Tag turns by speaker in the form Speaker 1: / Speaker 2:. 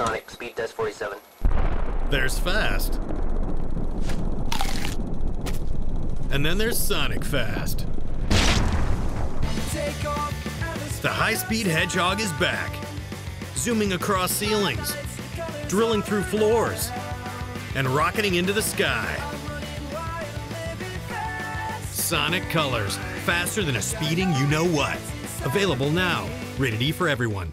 Speaker 1: Sonic, speed test 47.
Speaker 2: There's Fast. And then there's Sonic Fast. The high speed hedgehog is back, zooming across ceilings, drilling through floors, and rocketing into the sky. Sonic Colors, faster than a speeding you know what. Available now. Rated E for everyone.